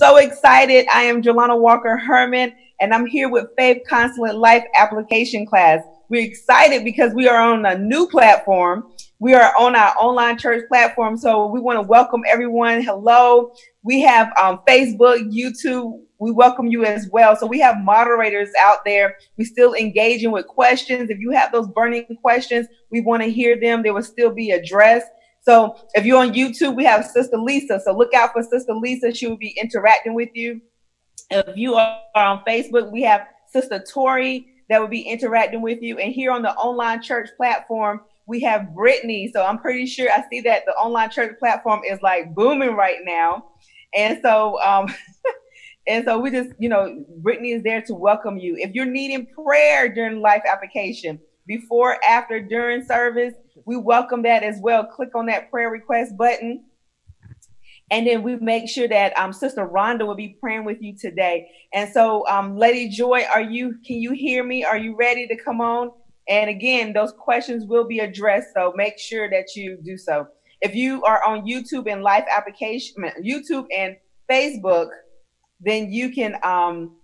so excited. I am Jelana Walker Herman, and I'm here with Faith Consulate Life Application Class. We're excited because we are on a new platform. We are on our online church platform. So we want to welcome everyone. Hello. We have um, Facebook, YouTube. We welcome you as well. So we have moderators out there. We still engaging with questions. If you have those burning questions, we want to hear them. They will still be addressed. So if you're on YouTube, we have Sister Lisa. So look out for Sister Lisa. She will be interacting with you. If you are on Facebook, we have Sister Tori that will be interacting with you. And here on the online church platform, we have Brittany. So I'm pretty sure I see that the online church platform is like booming right now. And so, um, and so we just, you know, Brittany is there to welcome you. If you're needing prayer during life application, before, after, during service, we welcome that as well. Click on that prayer request button. And then we make sure that um, Sister Rhonda will be praying with you today. And so, um, Lady Joy, are you? Can you hear me? Are you ready to come on? And again, those questions will be addressed. So make sure that you do so. If you are on YouTube and Life Application, YouTube and Facebook, then you can um,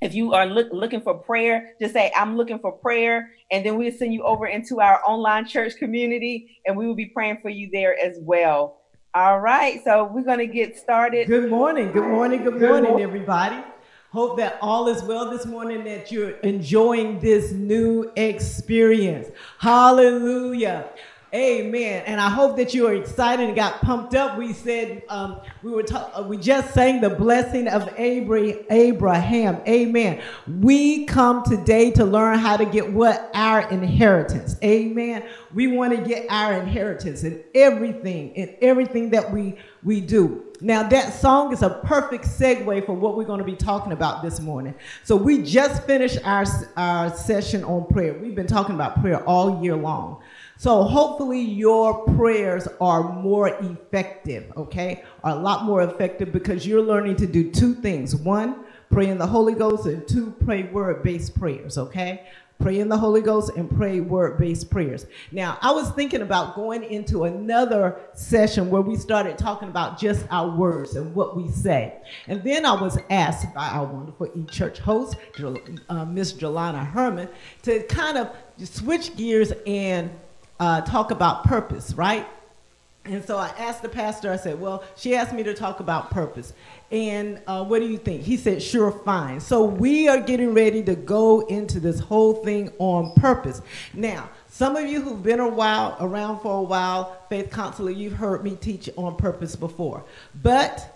if you are look, looking for prayer, just say, I'm looking for prayer. And then we'll send you over into our online church community and we will be praying for you there as well. All right. So we're going to get started. Good morning. Good morning. Good morning, everybody. Hope that all is well this morning, that you're enjoying this new experience. Hallelujah. Amen. And I hope that you are excited and got pumped up. We said um, we were ta- uh, we just sang the blessing of Abraham. Amen. We come today to learn how to get what our inheritance. Amen. We want to get our inheritance in everything, in everything that we we do. Now that song is a perfect segue for what we're going to be talking about this morning. So we just finished our our session on prayer. We've been talking about prayer all year long. So hopefully your prayers are more effective, okay? Are a lot more effective because you're learning to do two things. One, pray in the Holy Ghost, and two, pray word-based prayers, okay? Pray in the Holy Ghost and pray word-based prayers. Now, I was thinking about going into another session where we started talking about just our words and what we say. And then I was asked by our wonderful e-church host, uh, Miss Jelana Herman, to kind of switch gears and uh, talk about purpose, right? And so I asked the pastor, I said, Well, she asked me to talk about purpose. And uh, what do you think? He said, Sure, fine. So we are getting ready to go into this whole thing on purpose. Now, some of you who've been a while around for a while, Faith Consulate, you've heard me teach on purpose before. But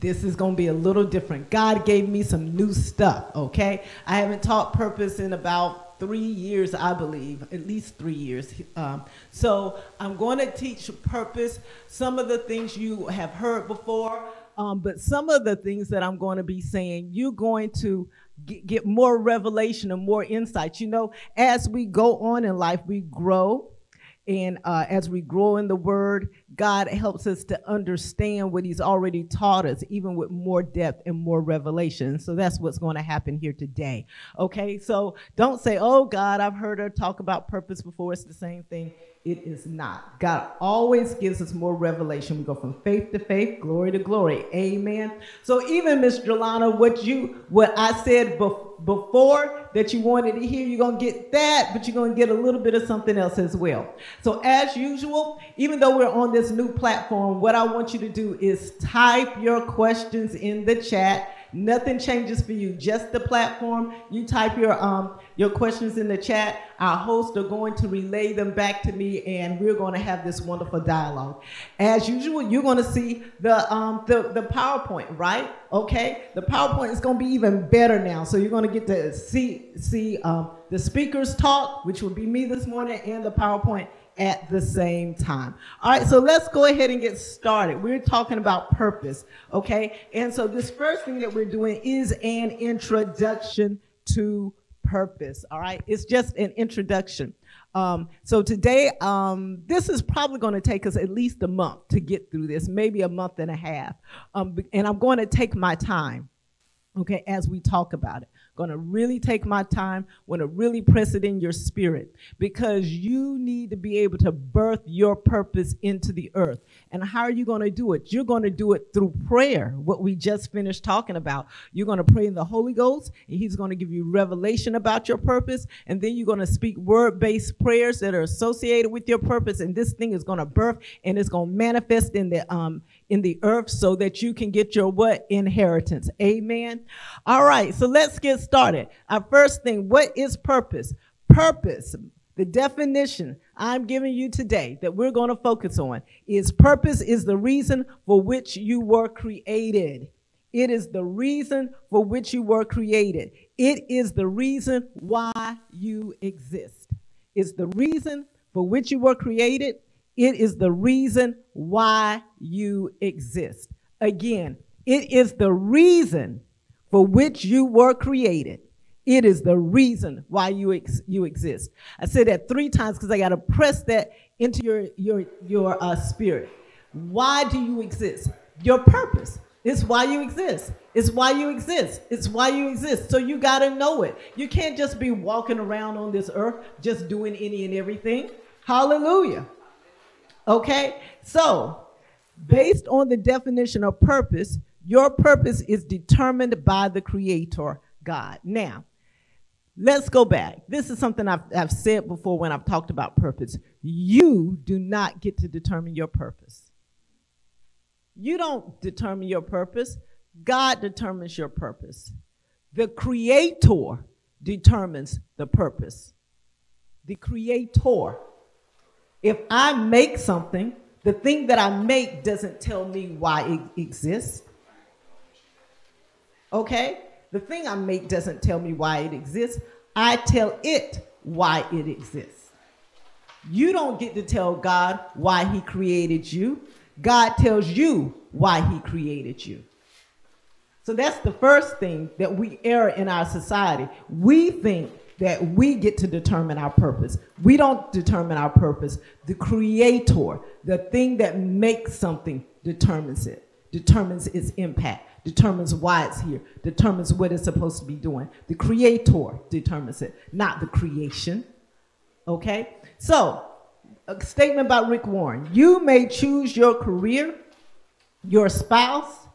this is going to be a little different. God gave me some new stuff, okay? I haven't taught purpose in about three years, I believe, at least three years. Um, so I'm going to teach purpose, some of the things you have heard before, um, but some of the things that I'm going to be saying, you're going to get, get more revelation and more insight. You know, as we go on in life, we grow. And uh, as we grow in the word, God helps us to understand what He's already taught us, even with more depth and more revelation. So that's what's going to happen here today. Okay, so don't say, oh, God, I've heard her talk about purpose before. It's the same thing. It is not. God always gives us more revelation. We go from faith to faith, glory to glory. Amen. So even Miss Jelana, what you what I said before that you wanted to hear, you're gonna get that, but you're gonna get a little bit of something else as well. So as usual, even though we're on this new platform, what I want you to do is type your questions in the chat Nothing changes for you, just the platform. You type your um your questions in the chat. Our hosts are going to relay them back to me, and we're going to have this wonderful dialogue. As usual, you're going to see the um the, the PowerPoint, right? Okay, the PowerPoint is going to be even better now. So you're going to get to see see um, the speakers talk, which will be me this morning, and the PowerPoint at the same time. All right, so let's go ahead and get started. We're talking about purpose, okay? And so this first thing that we're doing is an introduction to purpose, all right? It's just an introduction. Um, so today, um, this is probably going to take us at least a month to get through this, maybe a month and a half. Um, and I'm going to take my time, okay, as we talk about it going to really take my time, want to really press it in your spirit because you need to be able to birth your purpose into the earth. And how are you going to do it? You're going to do it through prayer, what we just finished talking about. You're going to pray in the Holy Ghost, and He's going to give you revelation about your purpose, and then you're going to speak word based prayers that are associated with your purpose, and this thing is going to birth and it's going to manifest in the um in the earth so that you can get your what inheritance. Amen. All right, so let's get started. Our first thing, what is purpose? Purpose, the definition I'm giving you today that we're going to focus on is purpose is the reason for which you were created. It is the reason for which you were created. It is the reason why you exist. It's the reason for which you were created. It is the reason why you exist. Again, it is the reason for which you were created. It is the reason why you ex- you exist. I said that three times because I got to press that into your your your uh, spirit. Why do you exist? Your purpose. It's why you exist. It's why you exist. It's why you exist. So you got to know it. You can't just be walking around on this earth just doing any and everything. Hallelujah. Okay? So, based on the definition of purpose, your purpose is determined by the Creator, God. Now, let's go back. This is something I've, I've said before when I've talked about purpose. You do not get to determine your purpose. You don't determine your purpose, God determines your purpose. The Creator determines the purpose. The Creator if I make something, the thing that I make doesn't tell me why it exists. Okay? The thing I make doesn't tell me why it exists. I tell it why it exists. You don't get to tell God why He created you. God tells you why He created you. So that's the first thing that we err in our society. We think that we get to determine our purpose. We don't determine our purpose. The creator, the thing that makes something, determines it, determines its impact, determines why it's here, determines what it's supposed to be doing. The creator determines it, not the creation. Okay? So, a statement by Rick Warren You may choose your career, your spouse,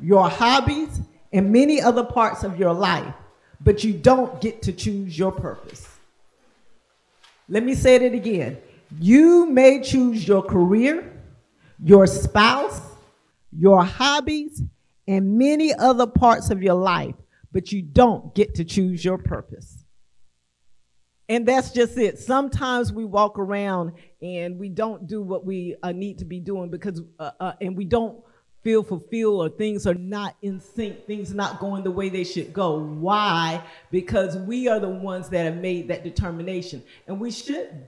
your hobbies, and many other parts of your life but you don't get to choose your purpose. Let me say it again. You may choose your career, your spouse, your hobbies, and many other parts of your life, but you don't get to choose your purpose. And that's just it. Sometimes we walk around and we don't do what we uh, need to be doing because, uh, uh, and we don't feel fulfilled or things are not in sync, things not going the way they should go. Why? Because we are the ones that have made that determination, and we shouldn't.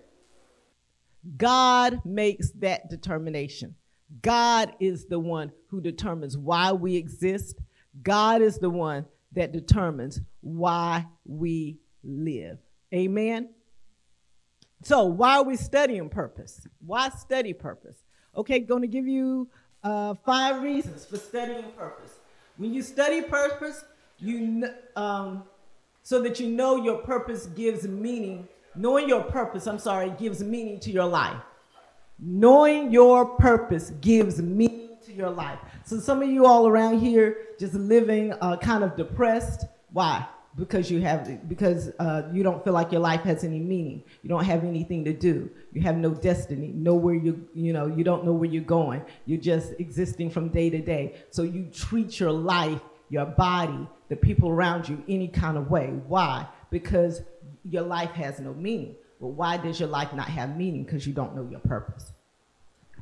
God makes that determination. God is the one who determines why we exist. God is the one that determines why we live. Amen. So, why are we studying purpose? Why study purpose? Okay, going to give you uh, five reasons for studying purpose. When you study purpose, you um, so that you know your purpose gives meaning. Knowing your purpose, I'm sorry, gives meaning to your life. Knowing your purpose gives meaning to your life. So some of you all around here just living uh, kind of depressed. Why? Because you have because uh, you don't feel like your life has any meaning. You don't have anything to do. You have no destiny know where you you know you don't know where you're going. You're just existing from day to day. So you treat your life your body the people around you any kind of way. Why? Because your life has no meaning. Well why does your life not have meaning? Because you don't know your purpose.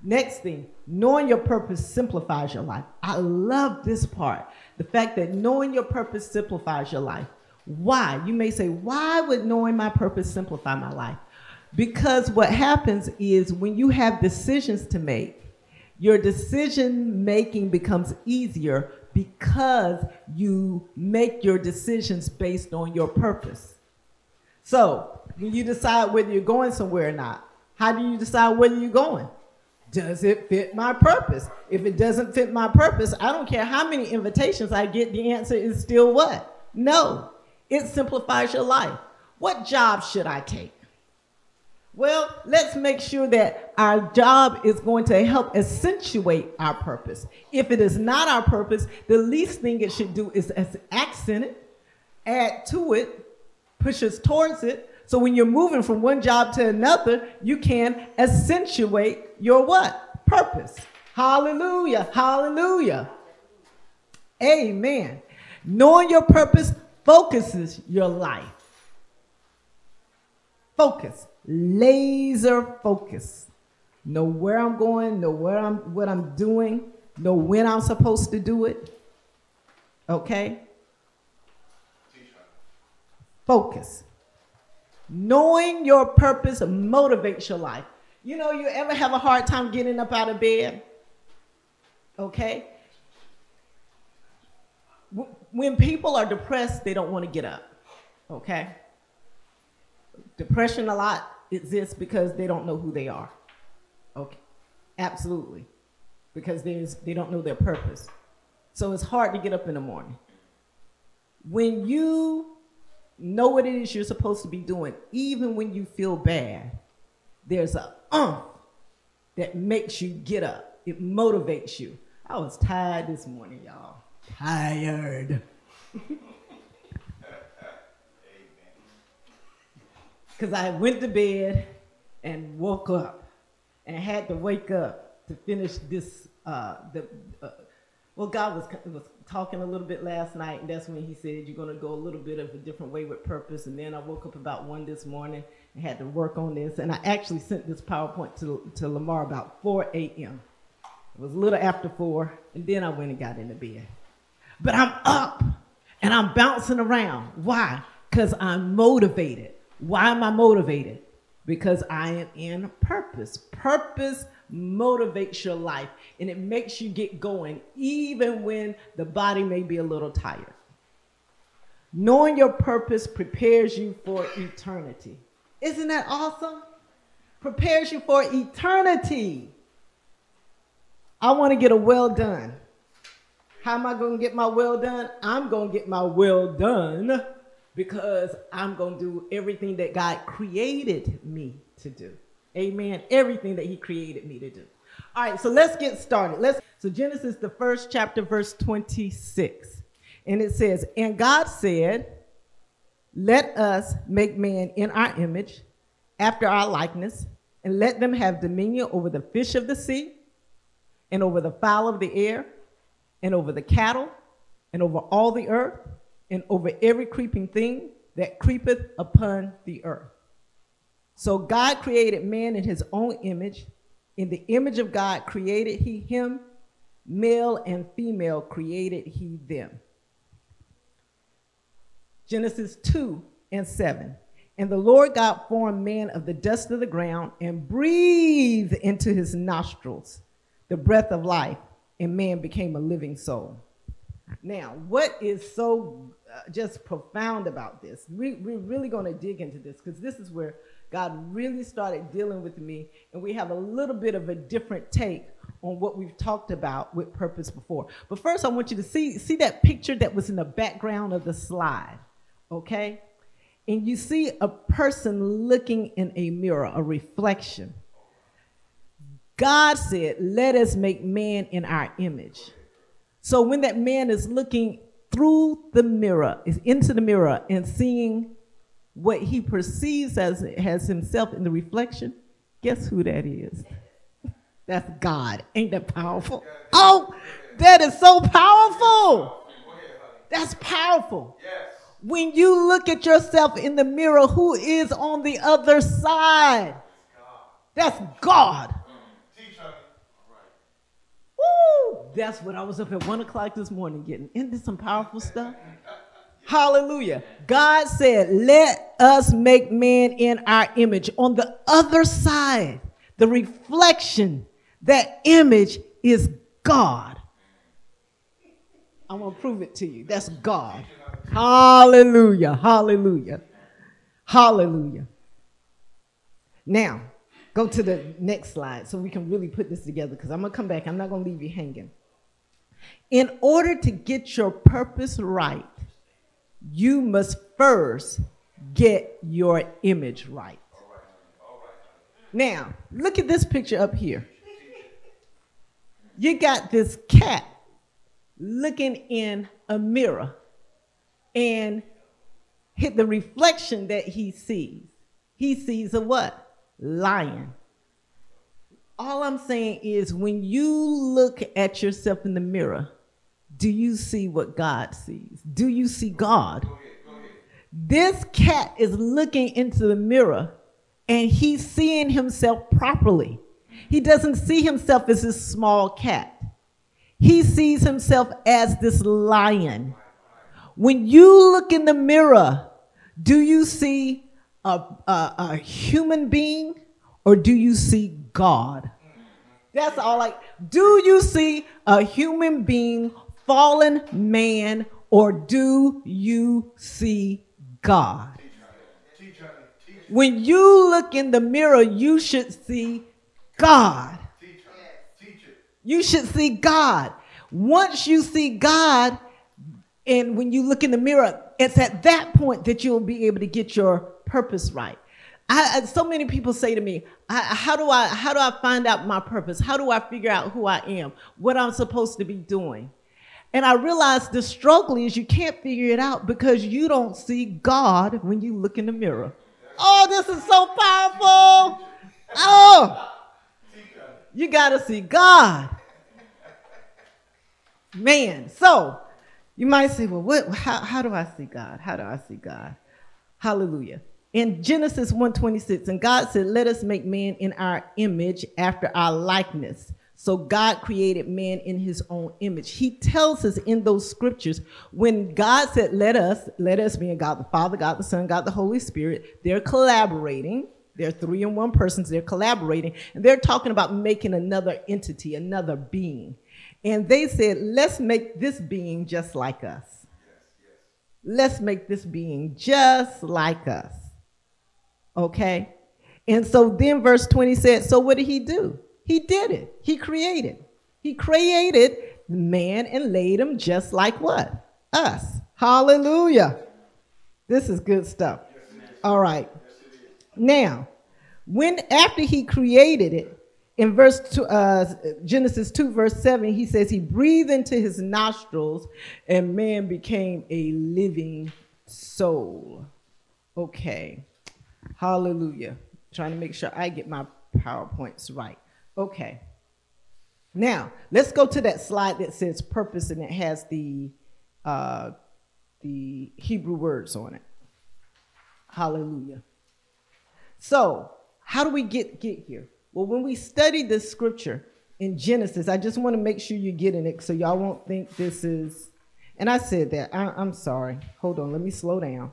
Next thing knowing your purpose simplifies your life. I love this part. The fact that knowing your purpose simplifies your life why? You may say, why would knowing my purpose simplify my life? Because what happens is when you have decisions to make, your decision making becomes easier because you make your decisions based on your purpose. So, when you decide whether you're going somewhere or not, how do you decide whether you're going? Does it fit my purpose? If it doesn't fit my purpose, I don't care how many invitations I get, the answer is still what? No. It simplifies your life. What job should I take? Well, let's make sure that our job is going to help accentuate our purpose. If it is not our purpose, the least thing it should do is accent it, add to it, push us towards it. So when you're moving from one job to another, you can accentuate your what? Purpose. Hallelujah. Hallelujah. Amen. Knowing your purpose focuses your life. Focus laser focus. Know where I'm going, know where I'm what I'm doing, know when I'm supposed to do it. Okay? Focus. Knowing your purpose motivates your life. You know, you ever have a hard time getting up out of bed? Okay? When people are depressed, they don't want to get up. Okay? Depression a lot exists because they don't know who they are. Okay, absolutely, because there's they don't know their purpose. So it's hard to get up in the morning. When you know what it is you're supposed to be doing, even when you feel bad, there's a umph that makes you get up. It motivates you. I was tired this morning, y'all. Tired. because I went to bed and woke up and had to wake up to finish this. Uh, the uh, well, God was was talking a little bit last night, and that's when He said you're going to go a little bit of a different way with purpose. And then I woke up about one this morning and had to work on this, and I actually sent this PowerPoint to to Lamar about 4 a.m. It was a little after four, and then I went and got into bed. But I'm up and I'm bouncing around. Why? Because I'm motivated. Why am I motivated? Because I am in purpose. Purpose motivates your life and it makes you get going even when the body may be a little tired. Knowing your purpose prepares you for eternity. Isn't that awesome? Prepares you for eternity. I want to get a well done. How am I going to get my will done? I'm going to get my will done because I'm going to do everything that God created me to do. Amen. Everything that He created me to do. All right, so let's get started. Let's so Genesis the first chapter verse 26. And it says, "And God said, let us make man in our image, after our likeness, and let them have dominion over the fish of the sea, and over the fowl of the air, and over the cattle, and over all the earth, and over every creeping thing that creepeth upon the earth. So God created man in his own image. In the image of God created he him, male and female created he them. Genesis 2 and 7. And the Lord God formed man of the dust of the ground and breathed into his nostrils the breath of life, and man became a living soul. Now, what is so uh, just profound about this? We, we're really going to dig into this because this is where God really started dealing with me, and we have a little bit of a different take on what we've talked about with purpose before. But first, I want you to see, see that picture that was in the background of the slide, okay? And you see a person looking in a mirror, a reflection. God said, Let us make man in our image. So when that man is looking through the mirror, is into the mirror and seeing what he perceives as, as himself in the reflection, guess who that is? That's God. Ain't that powerful? Oh, that is so powerful. That's powerful. When you look at yourself in the mirror, who is on the other side? That's God. That's what I was up at one o'clock this morning getting into some powerful stuff. Hallelujah. God said, Let us make man in our image. On the other side, the reflection, that image is God. I want to prove it to you. That's God. Hallelujah. Hallelujah. Hallelujah. Now, Go to the next slide so we can really put this together because I'm going to come back. I'm not going to leave you hanging. In order to get your purpose right, you must first get your image right. Now, look at this picture up here. You got this cat looking in a mirror and hit the reflection that he sees. He sees a what? Lion. All I'm saying is when you look at yourself in the mirror, do you see what God sees? Do you see God? Go ahead, go ahead. This cat is looking into the mirror and he's seeing himself properly. He doesn't see himself as this small cat. He sees himself as this lion. When you look in the mirror, do you see a, a, a human being or do you see God? That's all like, do you see a human being, fallen man, or do you see God? When you look in the mirror, you should see God. You should see God. Once you see God, and when you look in the mirror, it's at that point that you'll be able to get your purpose right. I, so many people say to me, "How do I how do I find out my purpose? How do I figure out who I am? What I'm supposed to be doing?" And I realize the struggle is you can't figure it out because you don't see God when you look in the mirror. Oh, this is so powerful. Oh, you got to see God. Man, so you might say, well, what, how, how do I see God? How do I see God? Hallelujah. In Genesis 1:26, and God said, Let us make man in our image after our likeness. So God created man in his own image. He tells us in those scriptures when God said, Let us, let us be in God the Father, God the Son, God the Holy Spirit, they're collaborating. They're three in one persons, they're collaborating, and they're talking about making another entity, another being. And they said, Let's make this being just like us. Let's make this being just like us. Okay? And so then verse 20 said, So what did he do? He did it. He created. He created man and laid him just like what? Us. Hallelujah. This is good stuff. All right. Now, when after he created it, in verse two, uh, Genesis 2, verse 7, he says he breathed into his nostrils and man became a living soul. Okay. Hallelujah. Trying to make sure I get my PowerPoints right. Okay. Now, let's go to that slide that says purpose and it has the, uh, the Hebrew words on it. Hallelujah. So, how do we get, get here? Well, when we study this scripture in Genesis, I just want to make sure you're getting it so y'all won't think this is, and I said that. I, I'm sorry. Hold on, let me slow down.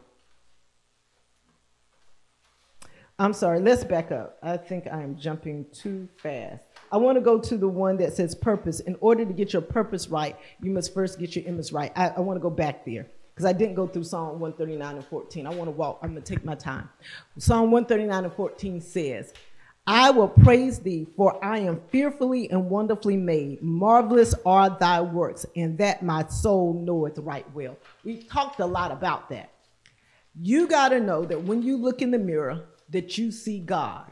I'm sorry, let's back up. I think I am jumping too fast. I want to go to the one that says purpose. In order to get your purpose right, you must first get your image right. I, I want to go back there because I didn't go through Psalm 139 and 14. I want to walk, I'm going to take my time. Psalm 139 and 14 says, I will praise thee, for I am fearfully and wonderfully made. Marvelous are thy works, and that my soul knoweth right well. We've talked a lot about that. You got to know that when you look in the mirror, that you see God.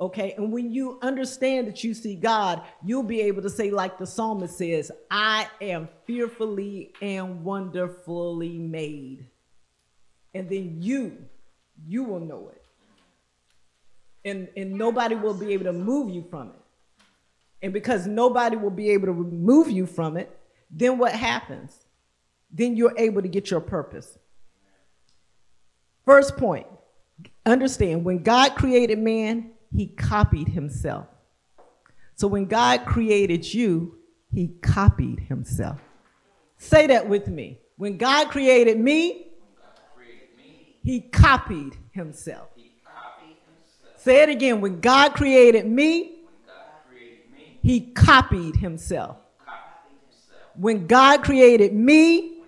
Okay, and when you understand that you see God, you'll be able to say, like the psalmist says, I am fearfully and wonderfully made. And then you, you will know it. And, and nobody will be able to move you from it. And because nobody will be able to remove you from it, then what happens? Then you're able to get your purpose. First point Understand, when God created man, he copied himself. So when God created you, he copied himself. Say that with me. When God created me, he copied himself. Say it again. When God created me, he copied himself. When God created me,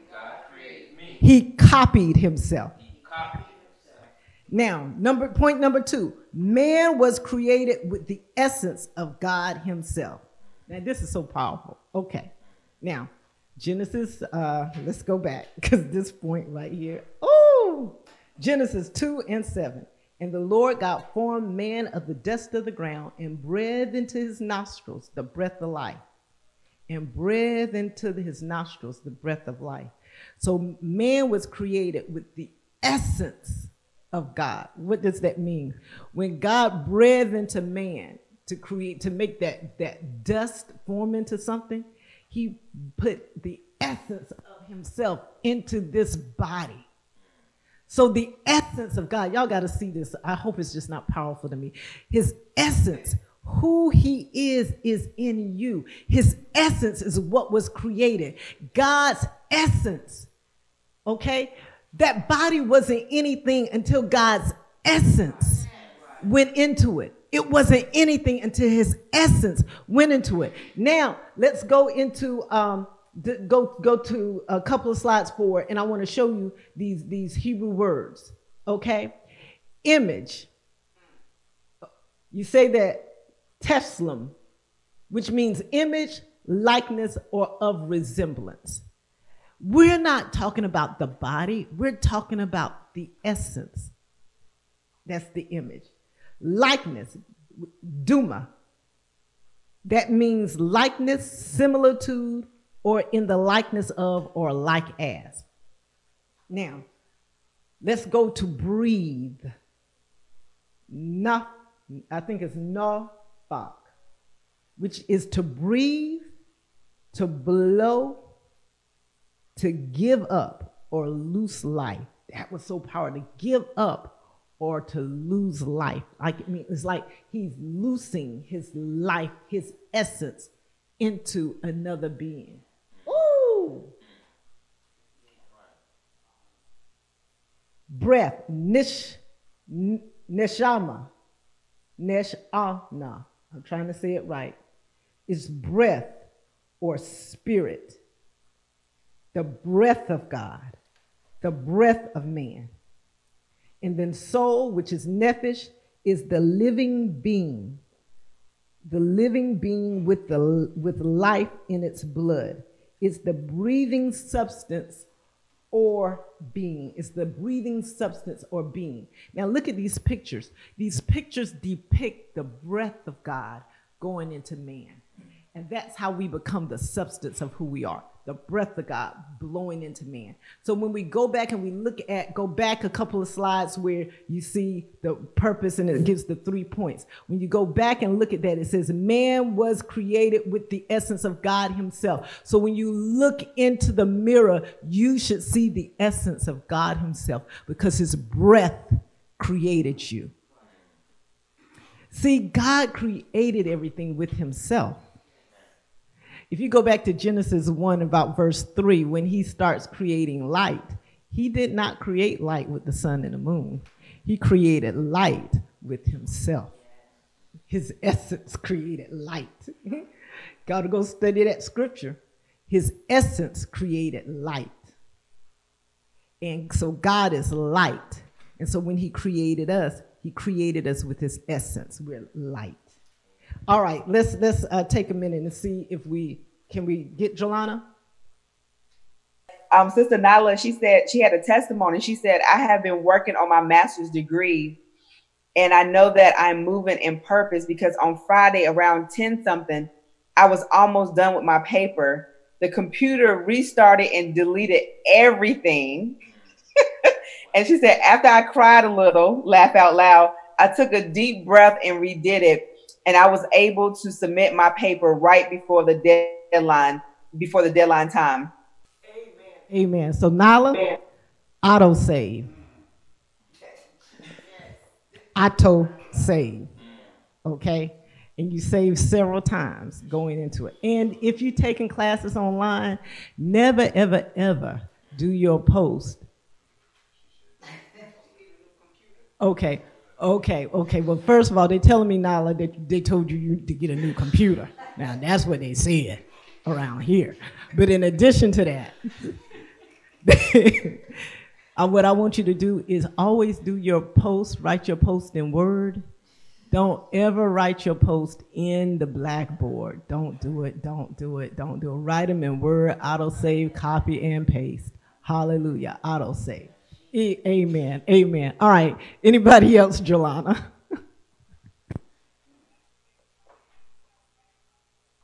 he copied himself. Now, number point number two, man was created with the essence of God Himself. Now, this is so powerful. Okay. Now, Genesis, uh, let's go back because this point right here. Oh, Genesis 2 and 7. And the Lord God formed man of the dust of the ground and breathed into his nostrils the breath of life. And breathed into his nostrils the breath of life. So man was created with the essence of God. What does that mean? When God breathed into man to create, to make that, that dust form into something, he put the essence of himself into this body. So the essence of God, y'all got to see this. I hope it's just not powerful to me. His essence, who he is, is in you. His essence is what was created. God's essence, okay? That body wasn't anything until God's essence went into it. It wasn't anything until his essence went into it. Now, let's go into um, go go to a couple of slides forward, and I want to show you these these Hebrew words. Okay, image. You say that teslim, which means image, likeness, or of resemblance. We're not talking about the body. We're talking about the essence. That's the image. Likeness, duma. That means likeness, similitude, or in the likeness of or like as. Now, let's go to breathe. Na, I think it's nafak, which is to breathe, to blow, to give up or lose life. That was so powerful to give up or to lose life. Like I mean, it's like he's losing his life, his essence into another being. Ooh. Breath, nish, neshama, neshana. I'm trying to say it right. Is breath or spirit. The breath of God, the breath of man. And then soul, which is nephesh, is the living being. The living being with, the, with life in its blood. It's the breathing substance or being. It's the breathing substance or being. Now look at these pictures. These pictures depict the breath of God going into man. And that's how we become the substance of who we are the breath of God blowing into man. So when we go back and we look at, go back a couple of slides where you see the purpose and it gives the three points. When you go back and look at that, it says, Man was created with the essence of God Himself. So when you look into the mirror, you should see the essence of God Himself because His breath created you. See, God created everything with Himself. If you go back to Genesis 1, about verse 3, when he starts creating light, he did not create light with the sun and the moon. He created light with himself. His essence created light. Got to go study that scripture. His essence created light. And so God is light. And so when he created us, he created us with his essence. We're light. All right, let's let's uh, take a minute and see if we can we get Jelana. Um, Sister Nala, she said she had a testimony. She said, I have been working on my master's degree and I know that I'm moving in purpose because on Friday around 10 something, I was almost done with my paper. The computer restarted and deleted everything. and she said, after I cried a little, laugh out loud, I took a deep breath and redid it and I was able to submit my paper right before the deadline, before the deadline time. Amen. Amen. So Nala, auto save. Auto save. Okay? And you save several times going into it. And if you're taking classes online, never, ever, ever do your post. Okay. Okay, okay. Well, first of all, they're telling me Nala, that they, told you, you to get a new computer. Now, that's what they said around here. But in addition to that, uh, what I want you to do is always do your post, write your post in Word. Don't ever write your post in the Blackboard. Don't do it. Don't do it. Don't do it. Write them in Word, autosave, copy, and paste. Hallelujah. Autosave. E- amen. Amen. All right. Anybody else, Jelana?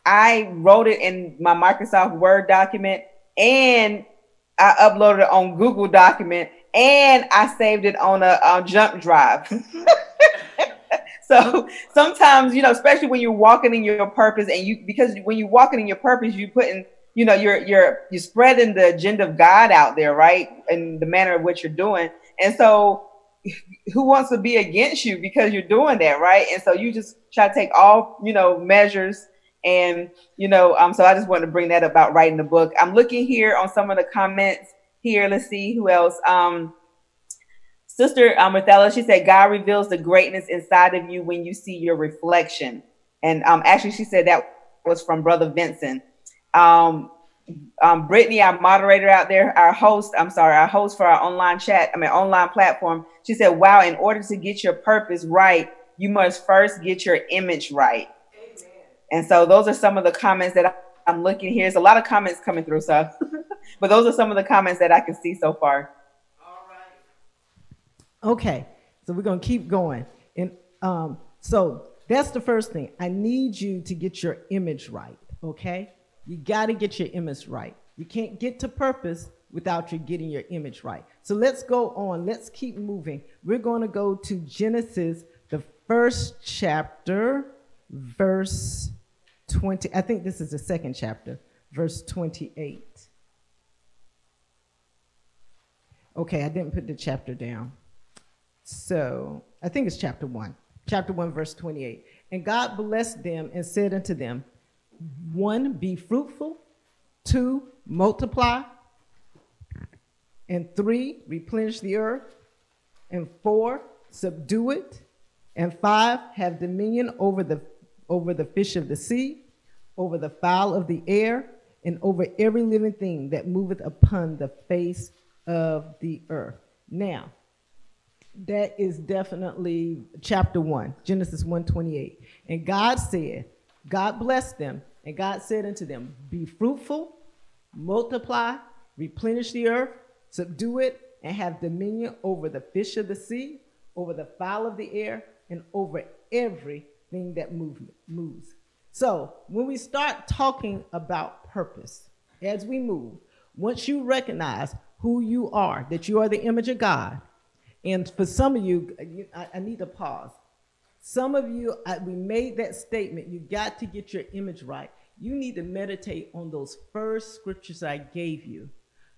I wrote it in my Microsoft Word document and I uploaded it on Google document and I saved it on a, a jump drive. so sometimes, you know, especially when you're walking in your purpose and you because when you're walking in your purpose, you're putting, you know, you're you're you're spreading the agenda of God out there, right? In the manner of what you're doing. And so who wants to be against you because you're doing that, right? And so you just try to take all, you know, measures and you know, um, so I just wanted to bring that about writing the book. I'm looking here on some of the comments here. Let's see who else. Um, Sister um, she said, God reveals the greatness inside of you when you see your reflection. And um, actually, she said that was from Brother Vincent. Um, um, Brittany, our moderator out there, our host, I'm sorry, our host for our online chat, I mean, online platform, she said, Wow, in order to get your purpose right, you must first get your image right. And so those are some of the comments that I'm looking here. There's a lot of comments coming through, so but those are some of the comments that I can see so far. All right. Okay, so we're gonna keep going. And um, so that's the first thing. I need you to get your image right. Okay, you got to get your image right. You can't get to purpose without you getting your image right. So let's go on. Let's keep moving. We're going to go to Genesis, the first chapter, verse 20, I think this is the second chapter, verse 28. Okay, I didn't put the chapter down. So I think it's chapter 1. Chapter 1, verse 28. And God blessed them and said unto them, One, be fruitful, two, multiply, and three, replenish the earth, and four, subdue it, and five, have dominion over the over the fish of the sea, over the fowl of the air, and over every living thing that moveth upon the face of the earth. Now, that is definitely chapter 1, Genesis 1:28. And God said, God blessed them, and God said unto them, Be fruitful, multiply, replenish the earth, subdue it, and have dominion over the fish of the sea, over the fowl of the air, and over every thing that move, moves. So when we start talking about purpose, as we move, once you recognize who you are, that you are the image of God, and for some of you, I, I need to pause. Some of you, I, we made that statement. You got to get your image right. You need to meditate on those first scriptures I gave you.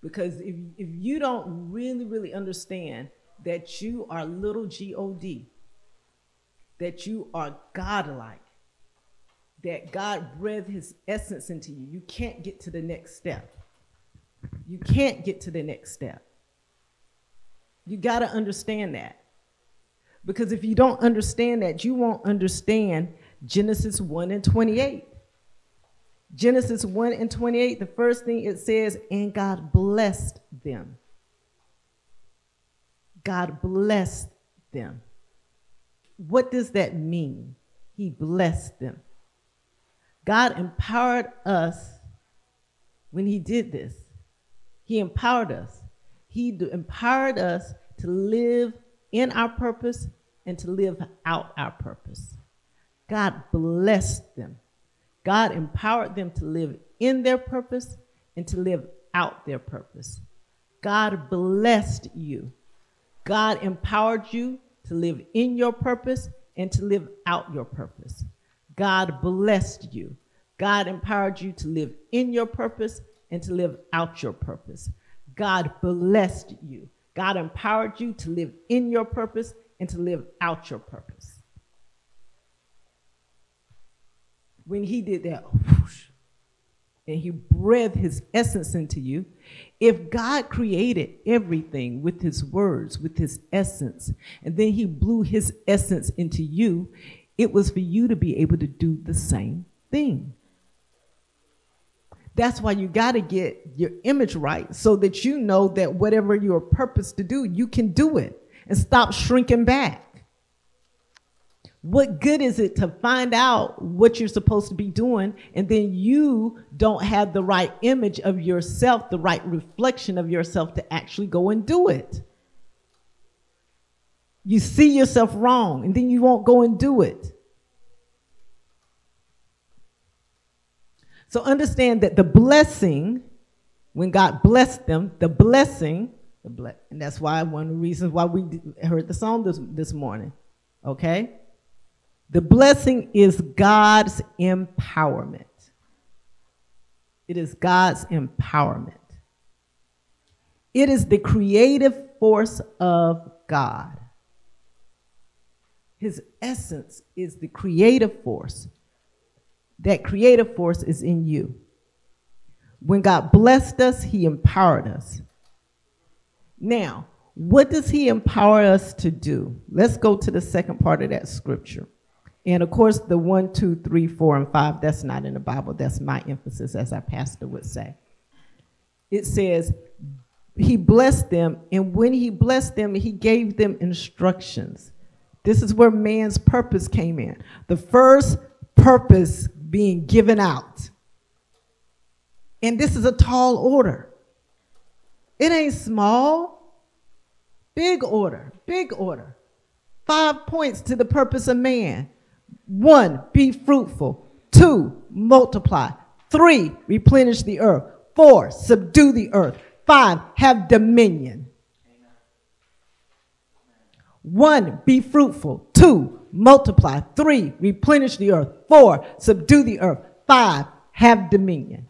Because if, if you don't really, really understand that you are little G O D, that you are godlike, that God breathed his essence into you, you can't get to the next step. You can't get to the next step. You got to understand that. Because if you don't understand that, you won't understand Genesis 1 and 28. Genesis 1 and 28, the first thing it says, and God blessed them. God blessed them. What does that mean? He blessed them. God empowered us when He did this. He empowered us. He empowered us to live in our purpose and to live out our purpose. God blessed them. God empowered them to live in their purpose and to live out their purpose. God blessed you. God empowered you to live in your purpose and to live out your purpose. God blessed you. God empowered you to live in your purpose and to live out your purpose. God blessed you. God empowered you to live in your purpose and to live out your purpose. When he did that, whoosh, and he breathed his essence into you, if God created everything with his words, with his essence, and then he blew his essence into you, it was for you to be able to do the same thing. That's why you got to get your image right so that you know that whatever your purpose to do, you can do it and stop shrinking back. What good is it to find out what you're supposed to be doing and then you don't have the right image of yourself, the right reflection of yourself to actually go and do it? You see yourself wrong and then you won't go and do it. So understand that the blessing, when God blessed them, the blessing, and that's why one of the reasons why we heard the song this, this morning, okay? The blessing is God's empowerment. It is God's empowerment. It is the creative force of God. His essence is the creative force. That creative force is in you. When God blessed us, He empowered us. Now, what does He empower us to do? Let's go to the second part of that scripture. And of course, the one, two, three, four, and five, that's not in the Bible. That's my emphasis, as our pastor would say. It says, He blessed them, and when He blessed them, He gave them instructions. This is where man's purpose came in. The first purpose being given out. And this is a tall order. It ain't small, big order, big order. Five points to the purpose of man one, be fruitful. Two, multiply. Three, replenish the earth. Four, subdue the earth. Five, have dominion. One, be fruitful. Two, multiply. Three, replenish the earth. Four, subdue the earth. Five, have dominion.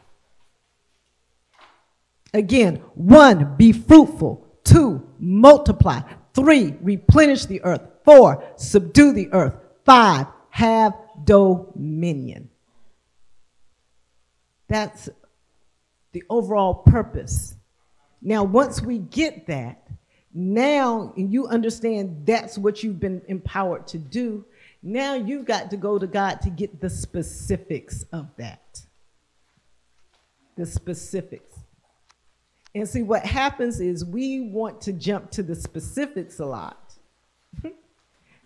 Again, one, be fruitful. Two, multiply. Three, replenish the earth. Four, subdue the earth. Five, have dominion. That's the overall purpose. Now, once we get that, now and you understand that's what you've been empowered to do, now you've got to go to God to get the specifics of that. The specifics. And see, what happens is we want to jump to the specifics a lot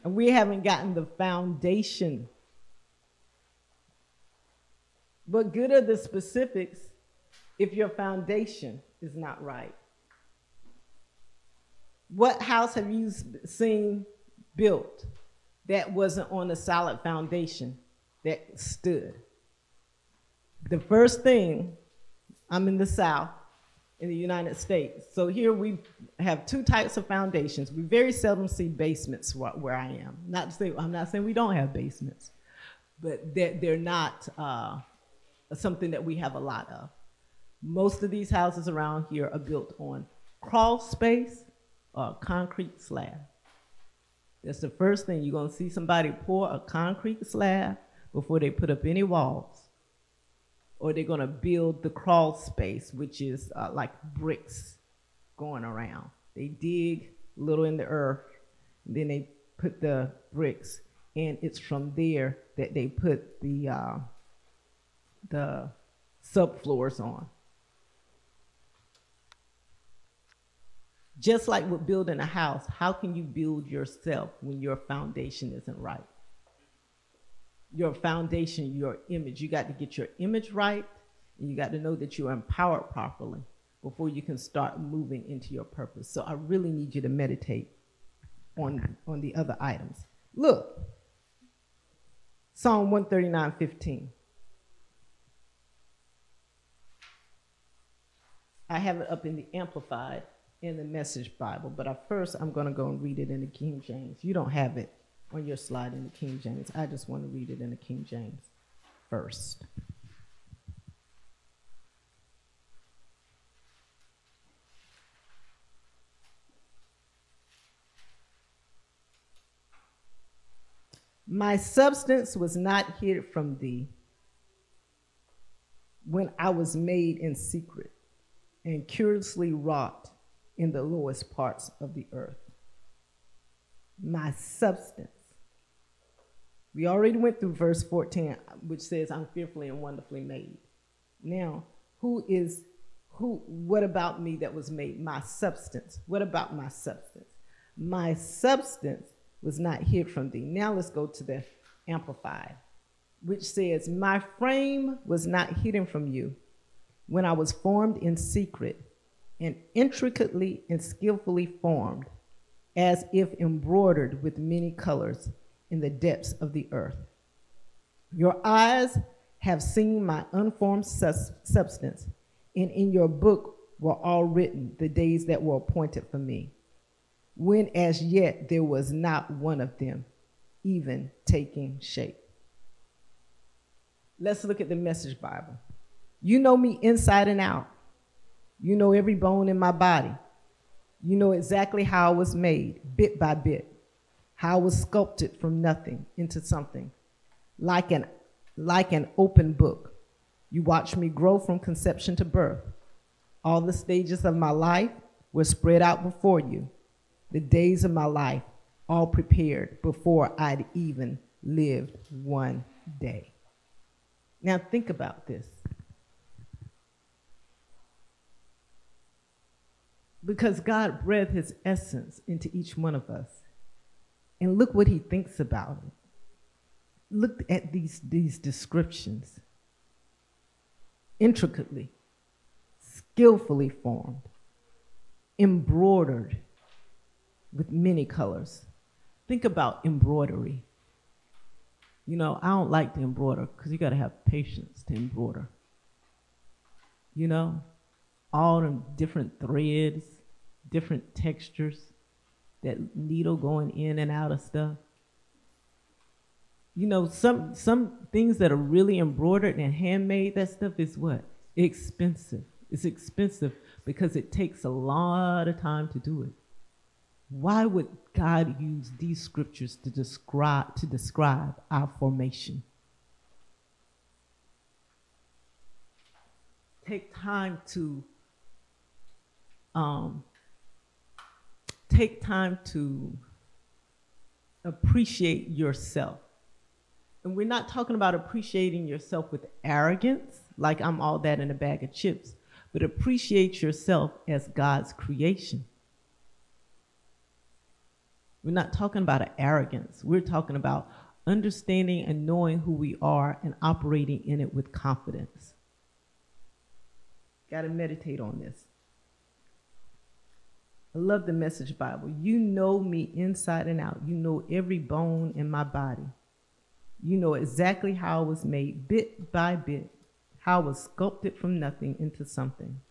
and we haven't gotten the foundation. But good are the specifics if your foundation is not right. What house have you seen built that wasn't on a solid foundation that stood? The first thing, I'm in the South, in the United States. So here we have two types of foundations. We very seldom see basements where I am. Not to say I'm not saying we don't have basements, but they're, they're not uh, something that we have a lot of. Most of these houses around here are built on crawl space or concrete slab. That's the first thing you're gonna see somebody pour a concrete slab before they put up any walls or they're going to build the crawl space, which is uh, like bricks going around. They dig a little in the earth, then they put the bricks, and it's from there that they put the uh, the subfloors on. Just like with building a house, how can you build yourself when your foundation isn't right? Your foundation, your image. You got to get your image right, and you got to know that you're empowered properly before you can start moving into your purpose. So I really need you to meditate on, on the other items. Look, Psalm 139 15. I have it up in the Amplified in the Message Bible, but at first I'm going to go and read it in the King James. You don't have it on your slide in the King James. I just want to read it in the King James first. My substance was not hid from thee when I was made in secret and curiously wrought in the lowest parts of the earth. My substance we already went through verse 14, which says, I'm fearfully and wonderfully made. Now, who is, who, what about me that was made? My substance. What about my substance? My substance was not hid from thee. Now let's go to the Amplified, which says, My frame was not hidden from you when I was formed in secret and intricately and skillfully formed, as if embroidered with many colors in the depths of the earth. Your eyes have seen my unformed substance, and in your book were all written the days that were appointed for me, when as yet there was not one of them even taking shape. Let's look at the Message Bible. You know me inside and out. You know every bone in my body. You know exactly how I was made, bit by bit, how I was sculpted from nothing into something, like an, like an open book. You watched me grow from conception to birth. All the stages of my life were spread out before you. The days of my life all prepared before I'd even lived one day. Now think about this. Because God breathed his essence into each one of us. And look what he thinks about it. Look at these, these descriptions intricately, skillfully formed, embroidered with many colors. Think about embroidery. You know, I don't like to embroider because you got to have patience to embroider. You know, all the different threads, different textures, that needle going in and out of stuff. You know, some some things that are really embroidered and handmade, that stuff is what? Expensive. It's expensive because it takes a lot of time to do it. Why would God use these scriptures to describe to describe our formation? Take time to um, take time to appreciate yourself. And we're not talking about appreciating yourself with arrogance, like I'm all that in a bag of chips, but appreciate yourself as God's creation. We're not talking about arrogance. We're talking about understanding and knowing who we are and operating in it with confidence. Got to meditate on this. I love the message Bible. You know me inside and out. You know every bone in my body. You know exactly how I was made, bit by bit, how I was sculpted from nothing into something.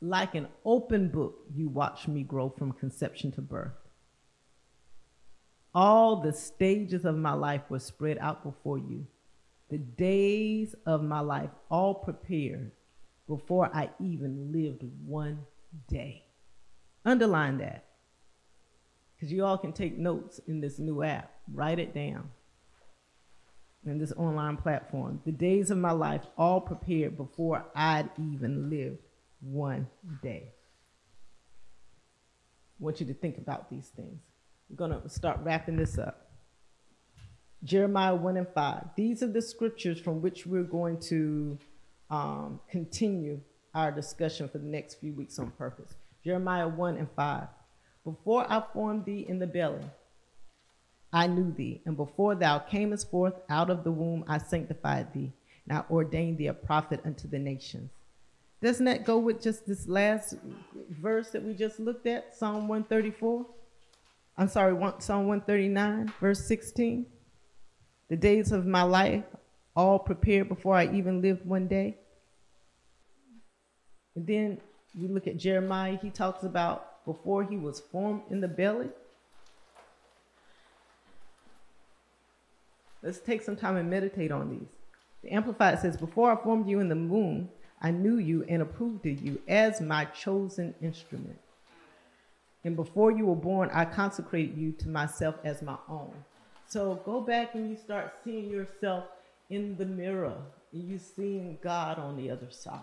Like an open book, you watch me grow from conception to birth. All the stages of my life were spread out before you. The days of my life all prepared before I even lived one day. Underline that. Because you all can take notes in this new app. Write it down in this online platform. The days of my life all prepared before I'd even lived one day. I want you to think about these things. We're going to start wrapping this up. Jeremiah 1 and 5. These are the scriptures from which we're going to um, continue our discussion for the next few weeks on purpose. Jeremiah 1 and 5. Before I formed thee in the belly, I knew thee, and before thou camest forth out of the womb, I sanctified thee, and I ordained thee a prophet unto the nations. Doesn't that go with just this last verse that we just looked at, Psalm 134? I'm sorry, Psalm 139, verse 16. The days of my life all prepared before I even lived one day. And then we look at Jeremiah, he talks about before he was formed in the belly. Let's take some time and meditate on these. The Amplified says, Before I formed you in the womb, I knew you and approved of you as my chosen instrument. And before you were born, I consecrated you to myself as my own. So go back and you start seeing yourself in the mirror, and you seeing God on the other side.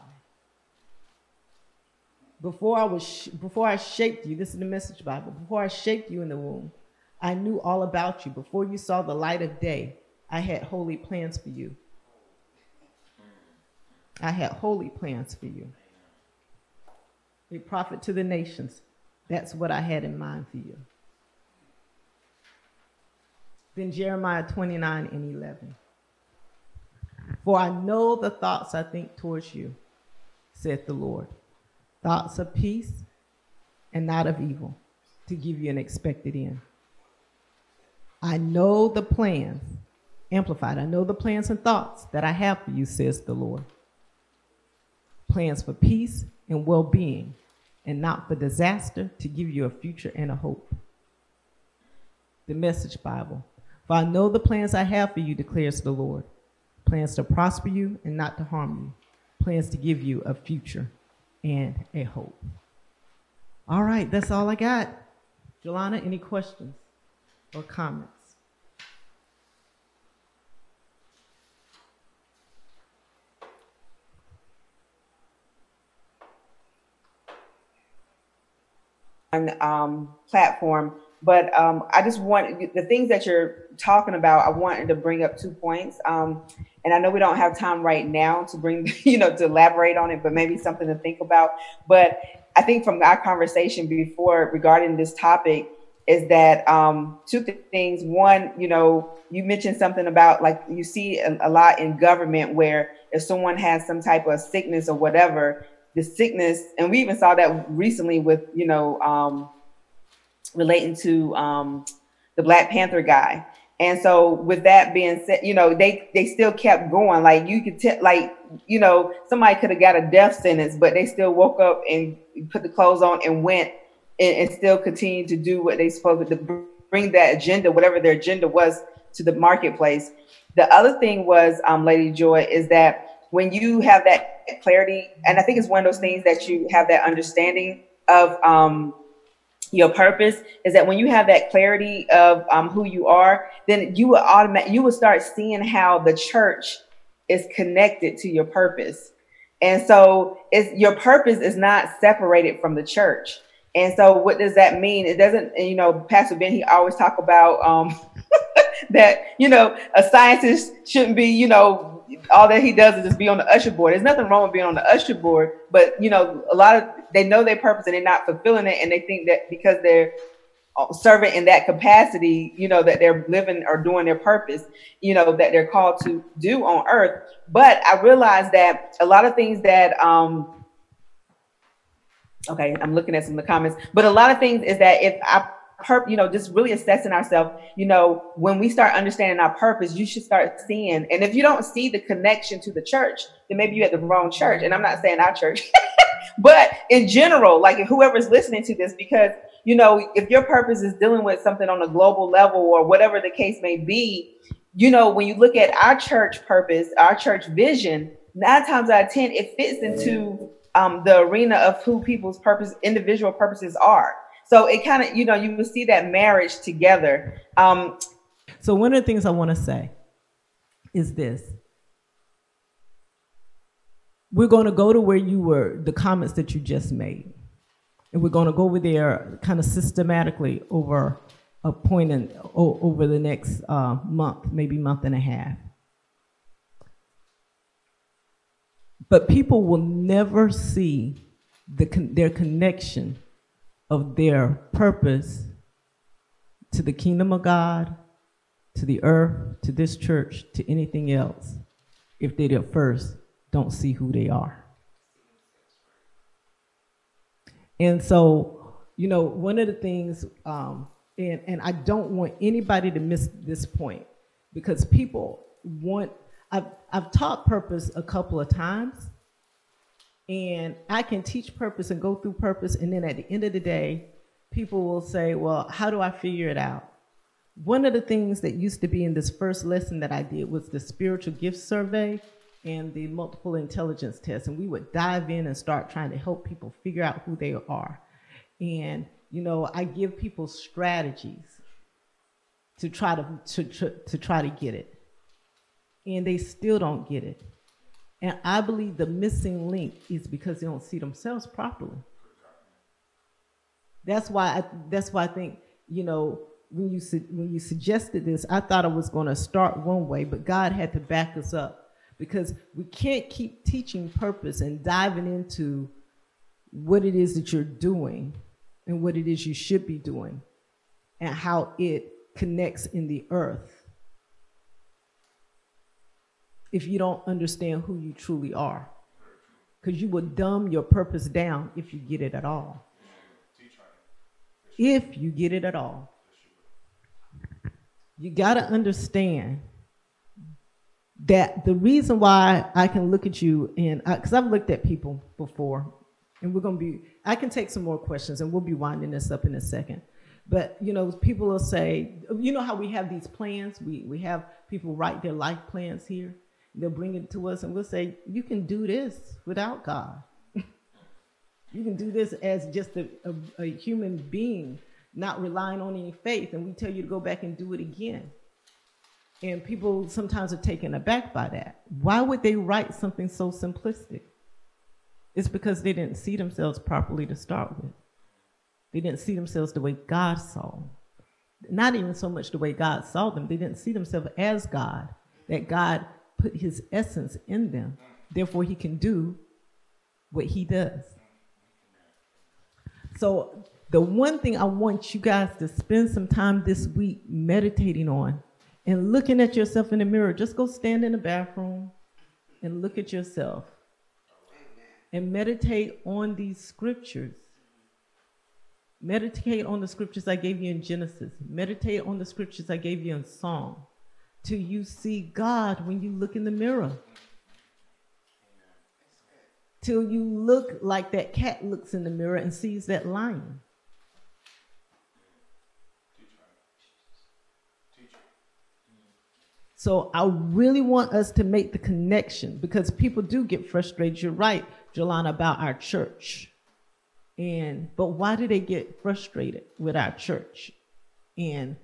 Before I was, before I shaped you, this is the Message Bible. Before I shaped you in the womb, I knew all about you. Before you saw the light of day, I had holy plans for you. I had holy plans for you. A prophet to the nations. That's what I had in mind for you. Then Jeremiah 29 and 11. For I know the thoughts I think towards you, saith the Lord. Thoughts of peace and not of evil, to give you an expected end. I know the plans, amplified, I know the plans and thoughts that I have for you, says the Lord. Plans for peace and well being, and not for disaster, to give you a future and a hope. The Message Bible. For I know the plans I have for you, declares the Lord plans to prosper you and not to harm you, plans to give you a future and a hope. All right, that's all I got. Jelana, any questions or comments? Um, platform, but um, I just want the things that you're talking about. I wanted to bring up two points, um, and I know we don't have time right now to bring, you know, to elaborate on it, but maybe something to think about. But I think from our conversation before regarding this topic is that um, two th- things. One, you know, you mentioned something about like you see a, a, lot in government where if someone has some type of sickness or whatever, the sickness, and we even saw that recently with you know um, relating to um, the Black Panther guy. And so with that being said, you know, they they still kept going. Like you could tell like, you know, somebody could have got a death sentence, but they still woke up and put the clothes on and went and, and still continued to do what they supposed to bring that agenda, whatever their agenda was, to the marketplace. The other thing was, um, Lady Joy, is that when you have that clarity, and I think it's one of those things that you have that understanding of um, your purpose is that when you have that clarity of um, who you are, then you will automatic you will start seeing how the church is connected to your purpose. And so it's your purpose is not separated from the church. And so what does that mean? It doesn't, you know, Pastor Ben, he always talk about um, that, you know, a scientist shouldn't be, you know, all that he does is just be on the usher board. There's nothing wrong with being on the usher board, but you know, a lot of they know their purpose and they're not fulfilling it, and they think that because they're serving in that capacity, you know, that they're living or doing their purpose, you know, that they're called to do on earth. But I realized that a lot of things that um okay, I'm looking at some of the comments, but a lot of things is that if I purpose, you know, just really assessing ourselves, you know, when we start understanding our purpose, you should start seeing. And if you don't see the connection to the church, then maybe you're at the wrong church. And I'm not saying our church, but in general, like whoever's listening to this, because, you know, if your purpose is dealing with something on a global level or whatever the case may be, you know, when you look at our church purpose, our church vision, nine times out of 10, it fits into um, the arena of who people's purpose, individual purposes are. So it kind of, you know, you will see that marriage together. Um, so one of the things I want to say is this. We're going to go to where you were, the comments that you just made. And we're going to go over there kind of systematically over a point in, over the next uh, month, maybe month and a half. But people will never see the, their connection of their purpose to the kingdom of God, to the earth, to this church, to anything else, if they at first don't see who they are. And so, you know, one of the things, um, and, and I don't want anybody to miss this point because people want, I've, I've taught purpose a couple of times, and I can teach purpose and go through purpose, and then at the end of the day, people will say, Well, how do I figure it out? One of the things that used to be in this first lesson that I did was the spiritual gift survey and the multiple intelligence test. And we would dive in and start trying to help people figure out who they are. And, you know, I give people strategies to try to, to, to, to try to get it. And they still don't get it. And I believe the missing link is because they don't see themselves properly. That's why I, that's why I think, you know, when you when you suggested this, I thought I was going to start one way, but God had to back us up because we can't keep teaching purpose and diving into what it is that you're doing and what it is you should be doing and how it connects in the earth if you don't understand who you truly are. Because you will dumb your purpose down if you get it at all. If you get it at all. You got to understand that the reason why I can look at you and because I've looked at people before, and we're gonna be, I can take some more questions and we'll be winding this up in a second. But you know, people will say, you know how we have these plans? We we have people write their life plans here. They'll bring it to us and we'll say, you can do this without God. you can do this as just a, a, a human being, not relying on any faith. And we tell you to go back and do it again. And people sometimes are taken aback by that. Why would they write something so simplistic? It's because they didn't see themselves properly to start with. They didn't see themselves the way God saw them. Not even so much the way God saw them, they didn't see themselves as God, that God put his essence in them. Therefore, he can do what he does. So, the one thing I want you guys to spend some time this week meditating on and looking at yourself in the mirror, just go stand in the bathroom and look at yourself and meditate on these scriptures. Meditate on the scriptures I gave you in Genesis. Meditate on the scriptures I gave you in Psalm till you see God when you look in the mirror. Till you look like that cat looks in the mirror and sees that lion. So I really want us to make the connection because people do get frustrated. You're right, Jelana, about our church. And but why do they get frustrated with our church? And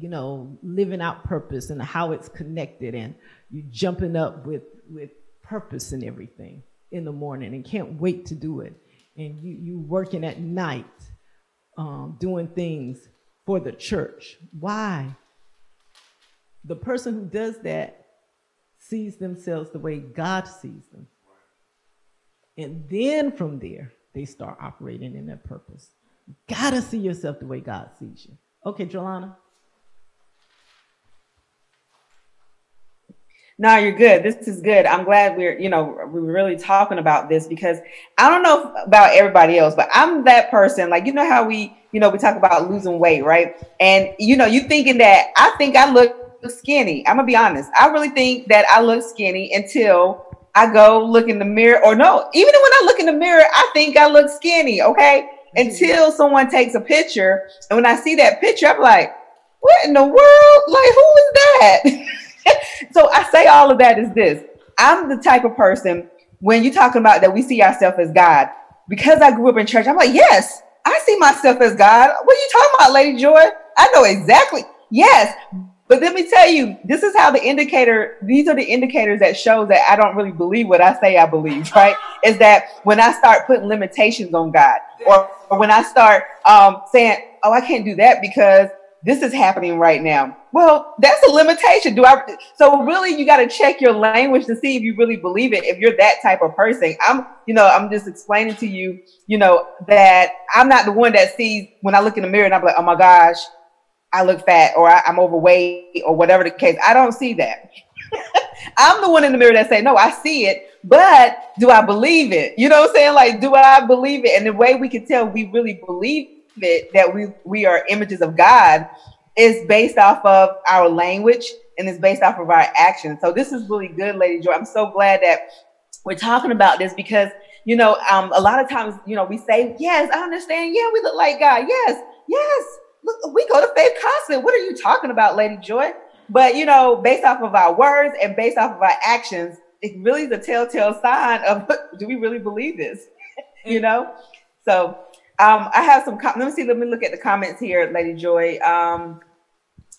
you know, living out purpose and how it's connected and you jumping up with with purpose and everything in the morning and can't wait to do it. And you you working at night, um, doing things for the church. Why? The person who does that sees themselves the way God sees them. And then from there, they start operating in their purpose. You gotta see yourself the way God sees you. Okay, Jelana. No, you're good. This is good. I'm glad we're, you know, we're really talking about this because I don't know about everybody else, but I'm that person. Like, you know how we, you know, we talk about losing weight, right? And you know, you thinking that I think I look skinny. I'm gonna be honest. I really think that I look skinny until I go look in the mirror. Or no, even when I look in the mirror, I think I look skinny. Okay, mm-hmm. until someone takes a picture, and when I see that picture, I'm like, what in the world? Like, who is that? so I say all of that is this. I'm the type of person when you're talking about that we see ourselves as God, because I grew up in church, I'm like, yes, I see myself as God. What are you talking about, Lady Joy? I know exactly. Yes. But let me tell you, this is how the indicator, these are the indicators that show that I don't really believe what I say I believe, right? is that when I start putting limitations on God or, or when I start um, saying, oh, I can't do that because this is happening right now. Well, that's a limitation. Do I? So really, you got to check your language to see if you really believe it. If you're that type of person, I'm, you know, I'm just explaining to you, you know, that I'm not the one that sees when I look in the mirror and I'm like, oh my gosh, I look fat or I, am overweight or whatever the case. I don't see that. I'm the one in the mirror that say, no, I see it, but do I believe it? You know what I'm saying? Like, do I believe it? And the way we can tell we really believe it that we we are images of God is based off of our language and it's based off of our actions. So this is really good, Lady Joy. I'm so glad that we're talking about this because you know um, a lot of times you know we say yes, I understand. Yeah, we look like God. Yes, yes. Look, we go to Faith Consulate. What are you talking about, Lady Joy? But you know, based off of our words and based off of our actions, it really is a telltale sign of do we really believe this? you know. So um, I have some. Com- let me see. Let me look at the comments here, Lady Joy. Um,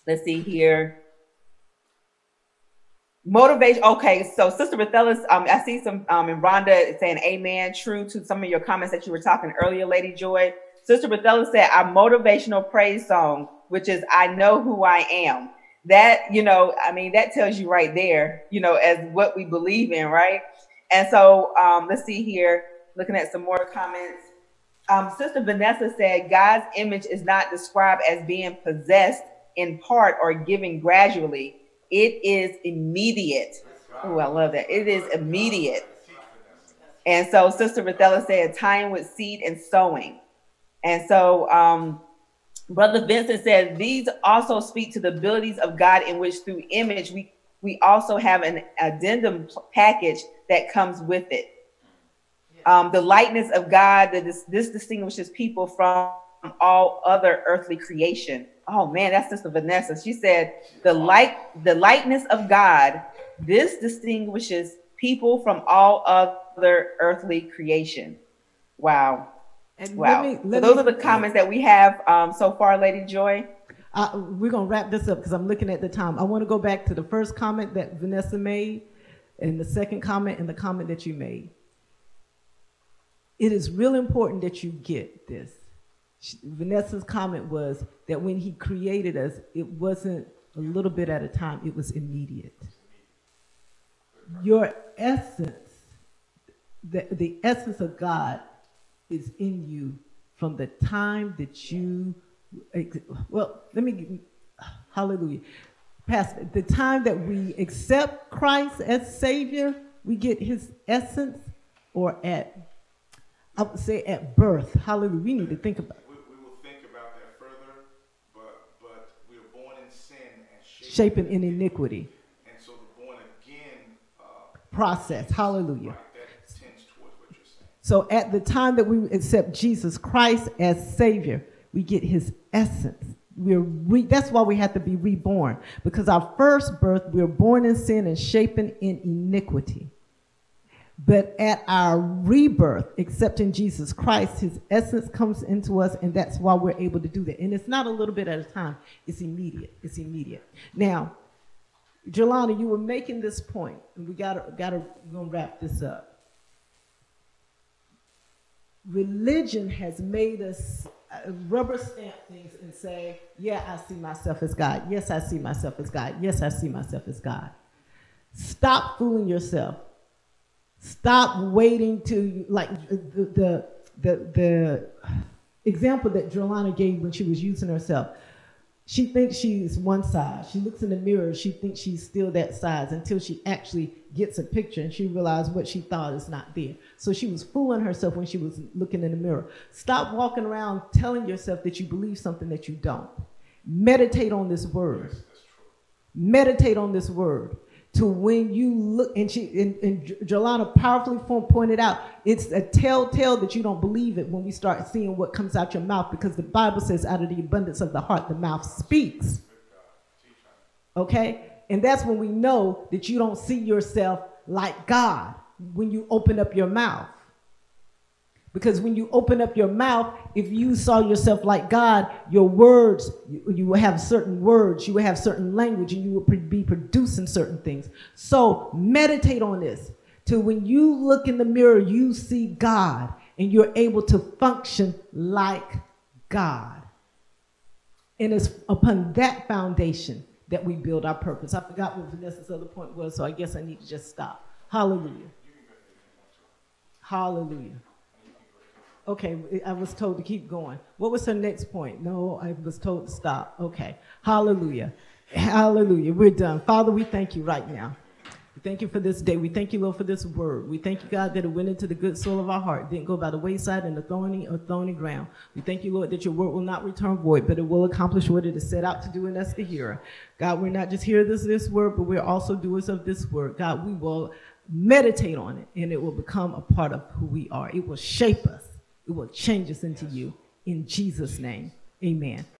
let's see here. Motivation. Okay, so Sister Bethellis, um, I see some um, and Rhonda saying amen. True to some of your comments that you were talking earlier, Lady Joy. Sister Bethellis said our motivational praise song, which is "I Know Who I Am." That you know, I mean, that tells you right there, you know, as what we believe in, right? And so um, let's see here. Looking at some more comments. Um, Sister Vanessa said God's image is not described as being possessed in part or given gradually. It is immediate. Oh, I love that. It is immediate. And so Sister Bethella said, tying with seed and sowing. And so um, Brother Vincent said, these also speak to the abilities of God in which through image we, we also have an addendum package that comes with it. Um, the likeness of God that this, this distinguishes people from all other earthly creation. Oh man, that's Sister Vanessa. She said the light, the likeness of God, this distinguishes people from all other earthly creation. Wow. And wow. Let me, let so those me, are the comments that we have um, so far, Lady Joy. Uh, we're going to wrap this up because I'm looking at the time. I want to go back to the first comment that Vanessa made and the second comment and the comment that you made. It is real important that you get this. Vanessa's comment was that when he created us, it wasn't a little bit at a time, it was immediate. Your essence, the, the essence of God is in you from the time that you, well, let me, hallelujah. Pastor, the time that we accept Christ as Savior, we get his essence, or at, I would say at birth. Hallelujah. We need to think about we, we will think about that further, but, but we are born in sin and shaping, shaping in iniquity. And so the born again uh, process. Hallelujah. Right, so at the time that we accept Jesus Christ as Savior, we get his essence. We're re- that's why we have to be reborn. Because our first birth, we're born in sin and shapen in iniquity. But at our rebirth, accepting Jesus Christ, his essence comes into us, and that's why we're able to do that. And it's not a little bit at a time, it's immediate. It's immediate. Now, Jelana, you were making this point, and we gotta gotta gonna wrap this up religion has made us uh, rubber stamp things and say, yeah, I see myself as God. Yes, I see myself as God. Yes, I see myself as God. Stop fooling yourself. Stop waiting to like the the the, the example that Jelana gave when she was using herself. She thinks she's one size. She looks in the mirror, she thinks she's still that size until she actually gets a picture and she realizes what she thought is not there. So she was fooling herself when she was looking in the mirror. Stop walking around telling yourself that you believe something that you don't. Meditate on this word. Meditate on this word to when you look, and she and, and Jelana powerfully pointed out, it's a telltale that you don't believe it when we start seeing what comes out your mouth, because the Bible says, out of the abundance of the heart, the mouth speaks. Okay, and that's when we know that you don't see yourself like God when you open up your mouth. Because when you open up your mouth, if you saw yourself like God, your words, you, you will have certain words, you will have certain language, and you will be producing certain things. So meditate on this. To when you look in the mirror, you see God, and you're able to function like God. And it's upon that foundation that we build our purpose. I forgot what Vanessa's other point was, so I guess I need to just stop. Hallelujah. Hallelujah. Okay, I was told to keep going. What was her next point? No, I was told to stop. Okay. Hallelujah. Hallelujah. We're done. Father, we thank you right now. We thank you for this day. We thank you, Lord, for this word. We thank you, God, that it went into the good soul of our heart, didn't go by the wayside and the thorny or thorny ground. We thank you, Lord, that your word will not return void, but it will accomplish what it is set out to do in us, the hearer. God, we're not just hearers of this word, but we're also doers of this word. God, we will meditate on it, and it will become a part of who we are. It will shape us. It will change us into you. In Jesus' name, amen.